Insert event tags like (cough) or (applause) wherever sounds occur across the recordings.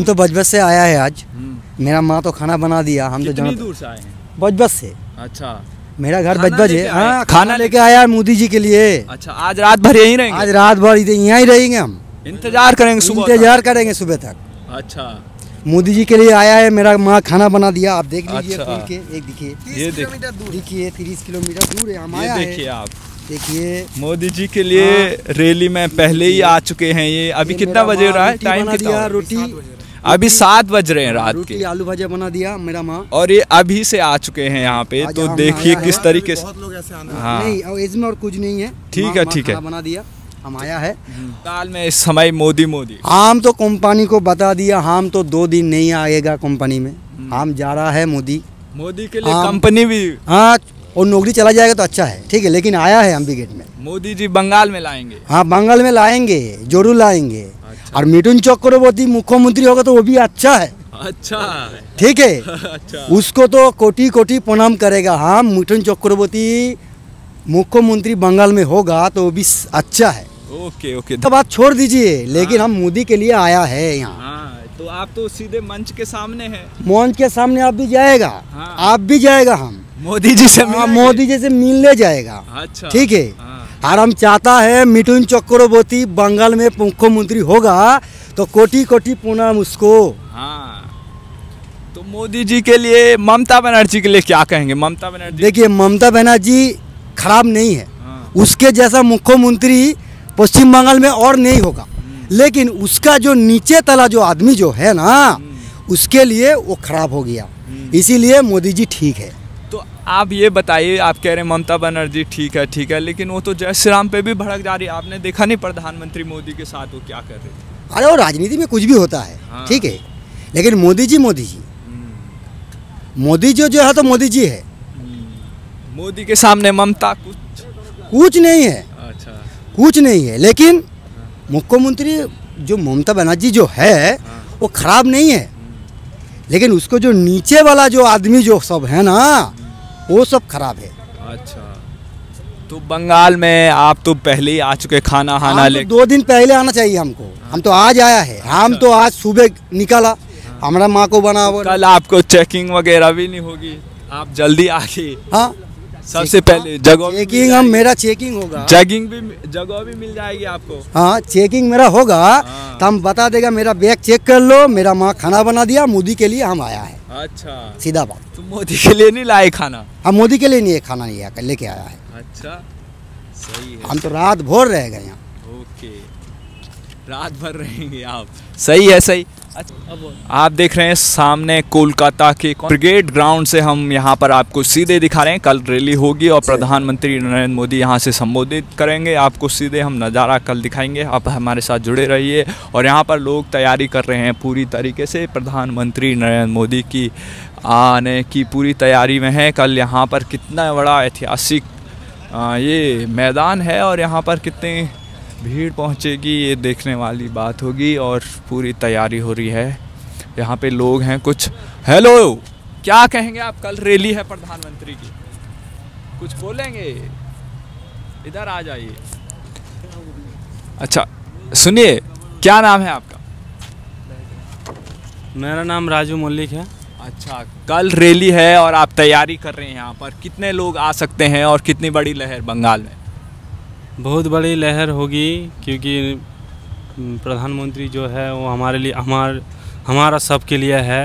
हम तो बजबस से आया है आज। मेरा माँ तो खाना बना दिया हम तो कितनी जाना दूर से आए हैं? बजबस से। अच्छा। मेरा घर बजबज है? हाँ खाना लेके आया मोदी जी के लिए। अच्छा आज रात भर यहीं रहेंगे? आज रात भर यहाँ ही रहेंगे हम। इंतज़ार करेंगे सुबह तक? इंतज़ार करेंगे सुबह तक। अच्छा। मोदी जी के लिए आया है मेरा माँ खाना बना दिया। आप देख लीजिए अच्छा। के एक देखिए। ये देख। देखिए तीस किलोमीटर दूर है हम आया देखिए आप। देखिए। मोदी जी के लिए रैली में पहले ही आ चुके हैं ये। अभी कितना बजे रहा है? टाइम कितना हो रोटी। है? अभी सात बज रहे हैं रात के। आलू भजा बना दिया मेरा माँ। और ये अभी से आ चुके हैं यहाँ पे तो देखिए किस तरीके से हाँ। नहीं और इसमें और कुछ नहीं है। ठीक है, ठीक है। बना दिया हम आया है। दाल में इस समय मोदी मोदी। हम तो कंपनी को बता दिया हम तो दो दिन नहीं आएगा कंपनी में। हम जा रहा है मोदी। मोदी के लिए। कंपनी भी हाँ और नौकरी चला जाएगा तो अच्छा है ठीक है लेकिन आया है हम भी गेट में। मोदी जी बंगाल में लाएँगे। हाँ बंगाल में लाएँगे ज़रूर लाएँगे। और मिथुन चक्रवर्ती मुख्यमंत्री होगा तो वो भी अच्छा है। अच्छा। ठीक है? (laughs) अच्छा। उसको तो कोटि कोटि प्रणाम करेगा। हाँ मिथुन चक्रवर्ती मुख्यमंत्री बंगाल में होगा तो वो भी अच्छा है। Okay okay. तो बात छोड़ दीजिए लेकिन हम मोदी के लिए आया है यहाँ। हाँ तो आप तो सीधे मंच के सामने हैं। मंच के सामने आप भी जाएगा। हाँ। आप भी जाएगा हम। मोदी जी से हाँ, मोदी जी से मिलने जाएगा। अच्छा। ठीक है? हाँ। और हम चाहता है मिथुन चक्रवर्ती बंगाल में मुख्यमंत्री होगा तो कोटि कोटि प्रणाम उसको। हाँ। तो मोदी जी के लिए ममता बनर्जी के लिए क्या कहेंगे? ममता बनर्जी देखिए ममता बनर्जी खराब नहीं है। हाँ, उसके जैसा मुख्यमंत्री पश्चिम बंगाल में और नहीं होगा। लेकिन उसका जो नीचे तला जो आदमी जो है ना उसके लिए वो खराब हो गया। इसीलिए मोदी जी ठीक है। आप ये बताइए आप कह रहे हैं ममता बनर्जी ठीक है ठीक है लेकिन वो तो जय श्री राम पे भी भड़क जा रही है। आपने देखा नहीं प्रधानमंत्री मोदी के साथ वो क्या कर रहे थे? अरे वो राजनीति में कुछ भी होता है हाँ। ठीक है लेकिन मोदी जी मोदी जी हम्म, मोदी जो जो है तो मोदी जी है मोदी के सामने ममता कुछ? कुछ नहीं है। अच्छा। कुछ नहीं है लेकिन मुख्यमंत्री जो ममता बनर्जी जो है। वो खराब नहीं है। लेकिन उसको जो नीचे वाला जो आदमी जो सब है ना वो सब खराब है। अच्छा। तो बंगाल में आप तो पहले ही आ चुके खाना खाना ले तो दो दिन पहले आना चाहिए हमको। हम तो आज आया है। हम तो आज सुबह निकाला। हमारा माँ को बना वो- कल आपको चेकिंग वगैरह भी नहीं होगी। आप जल्दी आ गए हाँ। सबसे पहले जगह चेकिंग हम मेरा चेकिंग होगा। जगिंग भी जगह भी मिल जाएगी आपको। हाँ चेकिंग मेरा होगा। हाँ। तो हम बता देगा मेरा बैग चेक कर लो। मेरा माँ खाना बना दिया। मोदी के लिए हम आया है। अच्छा। सीधा बात। तो मोदी के लिए नहीं लाए खाना? हम मोदी के लिए नहीं ये खाना नहीं आया लेके आया है। अच्छा सही है। हम तो रात भर रह गए यहाँ ओके। रात भर रहेंगे आप। सही है सही। आप देख रहे हैं सामने कोलकाता के ब्रिगेड ग्राउंड से हम यहाँ पर आपको सीधे दिखा रहे हैं। कल रैली होगी और प्रधानमंत्री नरेंद्र मोदी यहाँ से संबोधित करेंगे। आपको सीधे हम नज़ारा कल दिखाएँगे। आप हमारे साथ जुड़े रहिए और यहाँ पर लोग तैयारी कर रहे हैं पूरी तरीके से। प्रधानमंत्री नरेंद्र मोदी की आने की पूरी तैयारी में है। कल यहाँ पर कितना बड़ा ऐतिहासिक ये मैदान है और यहाँ पर कितनी भीड़ पहुँचेगी ये देखने वाली बात होगी और पूरी तैयारी हो रही है। यहाँ पे लोग हैं कुछ। हेलो क्या कहेंगे आप? कल रैली है प्रधानमंत्री की। कुछ बोलेंगे? इधर आ जाइए। अच्छा सुनिए क्या नाम है आपका? मेरा नाम राजू मल्लिक है। अच्छा कल रैली है और आप तैयारी कर रहे हैं यहाँ पर। कितने लोग आ सकते हैं और कितनी बड़ी लहर बंगाल में? बहुत बड़ी लहर होगी क्योंकि हम्म, प्रधानमंत्री जो है वो हमारे लिए हमार हमारा सबके लिए है।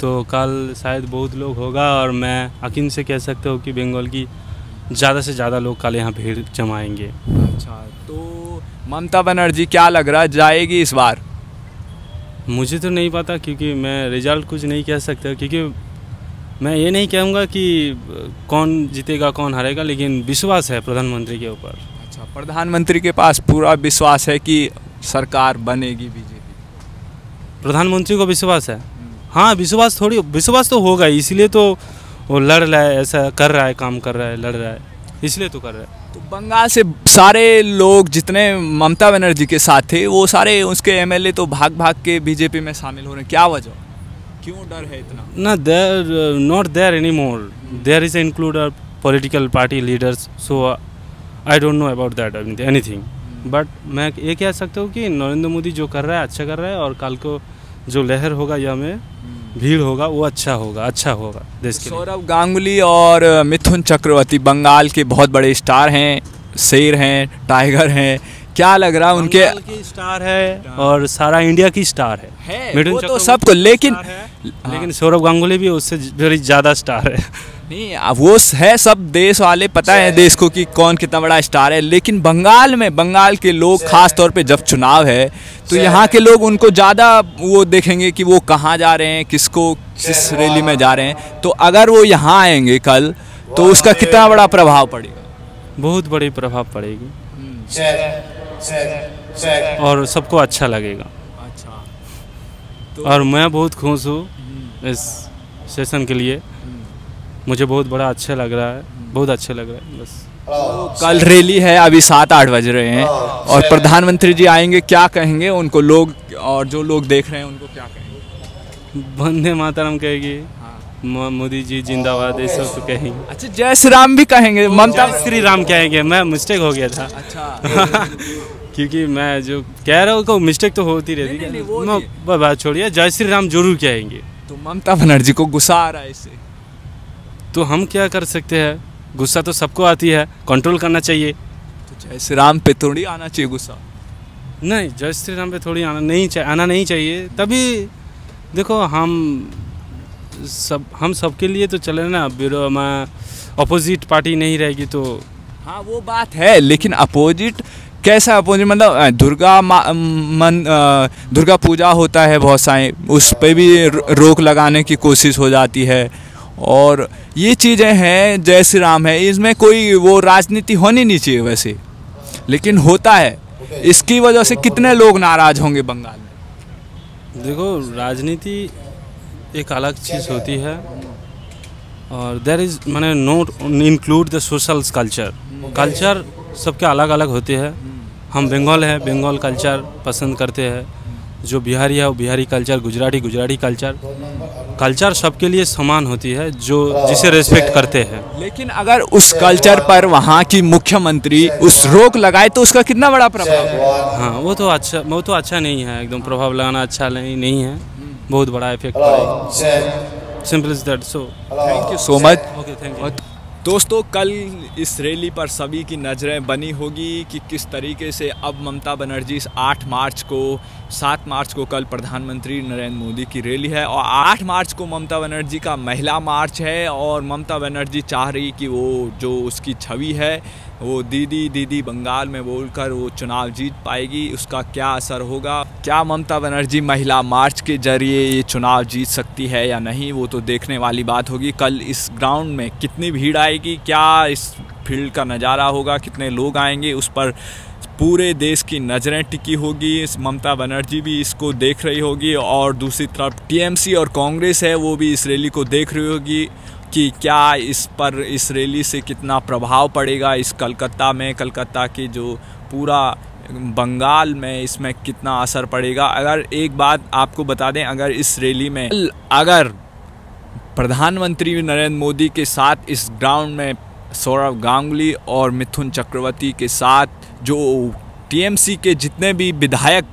तो कल शायद बहुत लोग होगा और मैं यकीन से कह सकता हूँ कि बंगाल की ज़्यादा से ज़्यादा लोग कल यहाँ भीड़ जमाएँगे। अच्छा तो ममता बनर्जी क्या लग रहा है? जाएगी इस बार? मुझे तो नहीं पता क्योंकि मैं रिज़ल्ट कुछ नहीं कह सकता क्योंकि मैं ये नहीं कहूँगा कि कौन जीतेगा कौन हारेगा लेकिन विश्वास है प्रधानमंत्री के ऊपर। अच्छा प्रधानमंत्री के पास पूरा विश्वास है कि सरकार बनेगी बीजेपी? प्रधानमंत्री को विश्वास है? हाँ विश्वास थोड़ी विश्वास तो होगा ही, इसीलिए तो वो लड़ रहा है ऐसा कर रहा है काम कर रहा है लड़ रहा है इसलिए तो कर रहा है। तो बंगाल से सारे लोग जितने ममता बनर्जी के साथ थे वो सारे उसके एमएलए तो भाग भाग के बीजेपी में शामिल हो रहे हैं। क्या वजह? क्यों डर है इतना? ना there not there any more there is include political party leaders so I don't know about that anything but मैं ये कह सकता हूँ कि नरेंद्र मोदी जो कर रहा है अच्छा कर रहा है और कल को जो लहर होगा या में भीड़ होगा वो अच्छा होगा अच्छा होगा देश के सौरभ गांगुली और मिथुन चक्रवर्ती बंगाल के बहुत बड़े स्टार हैं शेर हैं टाइगर हैं क्या लग रहा है उनके की स्टार है और सारा इंडिया की स्टार है। है, मिथुन वो तो सबको, लेकिन- लेकिन सौरभ गांगुली भी उससे थोड़ी ज़्यादा स्टार है। नहीं अब वो है सब देश वाले पता है देश को कि कौन कितना बड़ा स्टार है लेकिन बंगाल में बंगाल के लोग खास तौर पे जब चुनाव है तो यहाँ के लोग उनको ज़्यादा वो देखेंगे कि वो कहाँ जा रहे हैं किसको किस रैली में जा रहे हैं। तो अगर वो यहाँ आएँगे कल तो उसका कितना बड़ा प्रभाव पड़ेगा? बहुत बड़ी प्रभाव पड़ेगी। और सबको अच्छा लगेगा। अच्छा। और मैं बहुत खुश हूँ इस सेशन के लिए। मुझे बहुत बड़ा अच्छा लग रहा है बहुत अच्छा लग रहा है बस। कल रैली है अभी सात आठ बज रहे हैं। और प्रधानमंत्री जी आएँगे क्या कहेंगे उनको लोग और जो लोग देख रहे हैं उनको क्या कहेंगे? वंदे मातरम कहेगी मोदी जी जिंदाबाद ये सब तो कहेंगे। अच्छा जय श्री राम भी कहेंगे ममता श्री राम कहेंगे मैं मिस्टेक हो गया था। अच्छा। (laughs) क्योंकि मैं जो कह रहा हूँ मिस्टेक तो होती रहती है। बात छोड़िए जय श्री राम ज़रूर कहेंगे। तो ममता बनर्जी को गुस्सा आ रहा है इससे। तो हम क्या कर सकते हैं? गुस्सा तो सबको आती है कंट्रोल करना चाहिए। तो जय श्री राम पे थोड़ी आना चाहिए गुस्सा। नहीं जय श्री राम पे थोड़ी आना नहीं चाहिए आना नहीं चाहिए। तभी देखो हम सब हम सबके लिए तो चले ना बिरो में अपोजिट पार्टी नहीं रहेगी तो। हाँ वो बात है लेकिन अपोजिट कैसा अपोजिट मतलब दुर्गा मन दुर्गा पूजा होता है बहुत सारे उस पर भी रोक लगाने की कोशिश हो जाती है। और ये चीज़ें हैं, जय श्री राम है, इसमें कोई वो राजनीति होनी नहीं चाहिए वैसे। लेकिन होता है। इसकी वजह से कितने लोग नाराज़ होंगे बंगाल में? देखो, राजनीति एक अलग चीज़ होती है। और देर इज़ मैंने not include the social culture culture सबके अलग अलग होते हैं। हम बंगाल हैं, बंगाल कल्चर पसंद करते हैं। जो बिहारी है वो Bihari culture Gujarati Gujarati culture. Culture सबके लिए समान होती है जो जिसे रेस्पेक्ट करते हैं। लेकिन अगर उस कल्चर पर वहाँ की मुख्यमंत्री उस रोक लगाए तो उसका कितना बड़ा प्रभाव है? हाँ वो तो अच्छा वो तो अच्छा नहीं है एकदम प्रभाव लगाना अच्छा नहीं नहीं है। बहुत बड़ा इफ़ेक्ट पड़ेगा। Simple is that so thank you so much okay thank you दोस्तों, कल इस रैली पर सभी की नज़रें बनी होगी कि किस तरीके से अब ममता बनर्जी इस 8 मार्च को 7 मार्च को कल प्रधानमंत्री नरेंद्र मोदी की रैली है और 8 मार्च को ममता बनर्जी का महिला मार्च है और ममता बनर्जी चाह रही कि वो, जो उसकी छवि है वो दीदी दीदी बंगाल में बोलकर वो चुनाव जीत पाएगी, उसका क्या असर होगा? क्या ममता बनर्जी महिला मार्च के ज़रिए ये चुनाव जीत सकती है या नहीं, वो तो देखने वाली बात होगी। कल इस ग्राउंड में कितनी भीड़ आएगी, क्या इस फ़ील्ड का नज़ारा होगा, कितने लोग आएँगे, उस पर पूरे देश की नज़रें टिकी होगी। ममता बनर्जी भी इसको देख रही होगी और दूसरी तरफ़ टीएमसी और कांग्रेस है, वो भी इस रैली को देख रही होगी। कि क्या इस पर, इस रैली से कितना प्रभाव पड़ेगा इस कलकत्ता में? कलकत्ता की जो पूरा बंगाल में इसमें कितना असर पड़ेगा? अगर एक बात आपको बता दें, अगर इस रैली में, अगर प्रधानमंत्री नरेंद्र मोदी के साथ इस ग्राउंड में सौरभ गांगुली और मिथुन चक्रवर्ती के साथ जो टीएमसी के जितने भी विधायक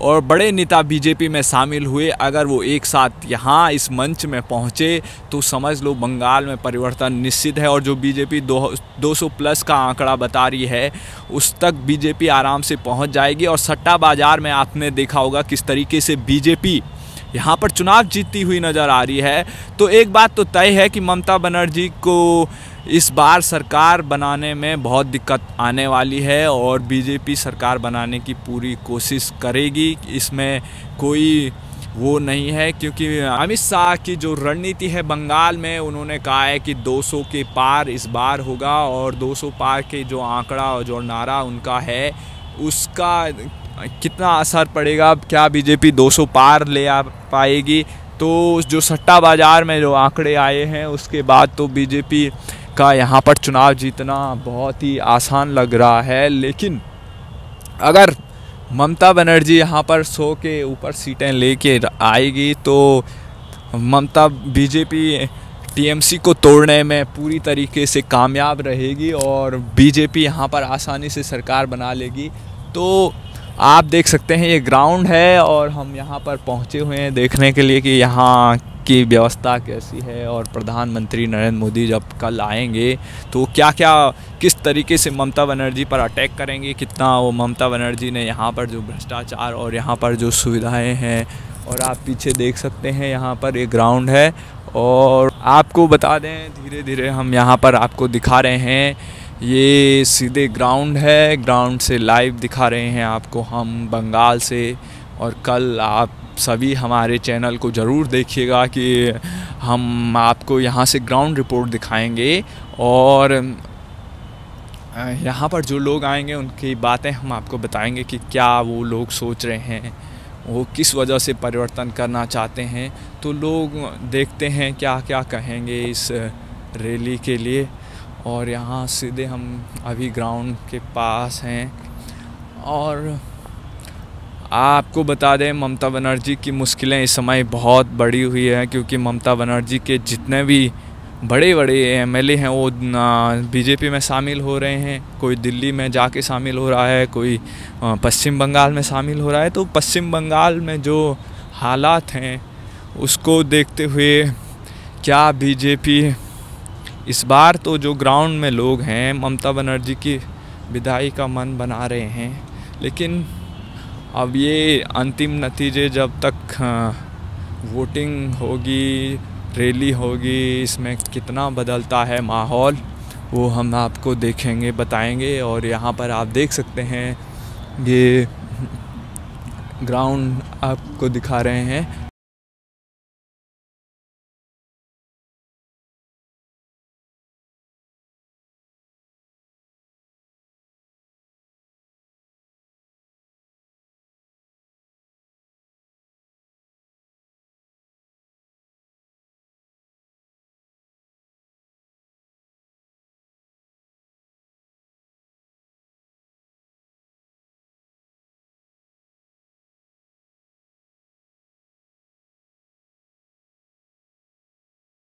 और बड़े नेता बीजेपी में शामिल हुए। अगर वो एक साथ यहाँ इस मंच में पहुँचे तो समझ लो बंगाल में परिवर्तन निश्चित है। और जो बीजेपी दो 200 प्लस का आंकड़ा बता रही है, उस तक बीजेपी आराम से पहुँच जाएगी। और सट्टा बाज़ार में आपने देखा होगा किस तरीके से बीजेपी यहाँ पर चुनाव जीतती हुई नज़र आ रही है। तो एक बात तो तय है कि ममता बनर्जी को इस बार सरकार बनाने में बहुत दिक्कत आने वाली है और बीजेपी सरकार बनाने की पूरी कोशिश करेगी। इसमें कोई वो नहीं है क्योंकि अमित शाह की जो रणनीति है बंगाल में, उन्होंने कहा है कि 200 के पार इस बार होगा और 200 पार के जो आंकड़ा और जो नारा उनका है, उसका कितना असर पड़ेगा? क्या बीजेपी 200 पार ले आ पाएगी? तो जो सट्टा बाज़ार में जो आंकड़े आए हैं, उसके बाद तो बीजेपी का यहाँ पर चुनाव जीतना बहुत ही आसान लग रहा है, लेकिन अगर ममता बनर्जी यहाँ पर सौ के ऊपर सीटें लेके आएगी तो ममता बीजेपी टीएमसी को तोड़ने में पूरी तरीके से कामयाब रहेगी और बीजेपी यहाँ पर आसानी से सरकार बना लेगी। तो आप देख सकते हैं, ये ग्राउंड है और हम यहाँ पर पहुँचे हुए हैं देखने के लिए कि यहाँ की व्यवस्था कैसी है और प्रधानमंत्री नरेंद्र मोदी जब कल आएँगे तो क्या क्या किस तरीके से ममता बनर्जी पर अटैक करेंगे, कितना वो ममता बनर्जी ने यहाँ पर जो भ्रष्टाचार और यहाँ पर जो सुविधाएँ हैं और आप पीछे देख सकते हैं, यहाँ पर एक ग्राउंड है और आपको बता दें धीरे धीरे हम यहाँ पर आपको दिखा रहे हैं ये सीधे ग्राउंड है ग्राउंड से लाइव दिखा रहे हैं आपको हम बंगाल से। और कल आप सभी हमारे चैनल को ज़रूर देखिएगा कि हम आपको यहाँ से ग्राउंड रिपोर्ट दिखाएँगे। और यहाँ पर जो लोग आएँगे, उनकी बातें हम आपको बताएँगे कि क्या वो लोग सोच रहे हैं। वो किस वजह से परिवर्तन करना चाहते हैं। तो लोग देखते हैं क्या क्या कहेंगे इस रैली के लिए। और यहाँ सीधे हम अभी ग्राउंड के पास हैं। और आपको बता दें, ममता बनर्जी की मुश्किलें इस समय बहुत बड़ी हुई हैं, क्योंकि ममता बनर्जी के जितने भी बड़े बड़े एम हैं, वो बीजेपी में शामिल हो रहे हैं, कोई दिल्ली में जाके शामिल हो रहा है, कोई पश्चिम बंगाल में शामिल हो रहा है। तो पश्चिम बंगाल में जो हालात हैं, उसको देखते हुए क्या बीजेपी इस बार तो जो ग्राउंड में लोग हैं ममता बनर्जी की विदाई का मन बना रहे हैं। लेकिन अब ये अंतिम नतीजे जब तक हाँ, वोटिंग होगी रैली होगी इसमें कितना बदलता है माहौल वो हम आपको देखेंगे बताएँगे। और यहाँ पर आप देख सकते हैं ये ग्राउंड आपको दिखा रहे हैं।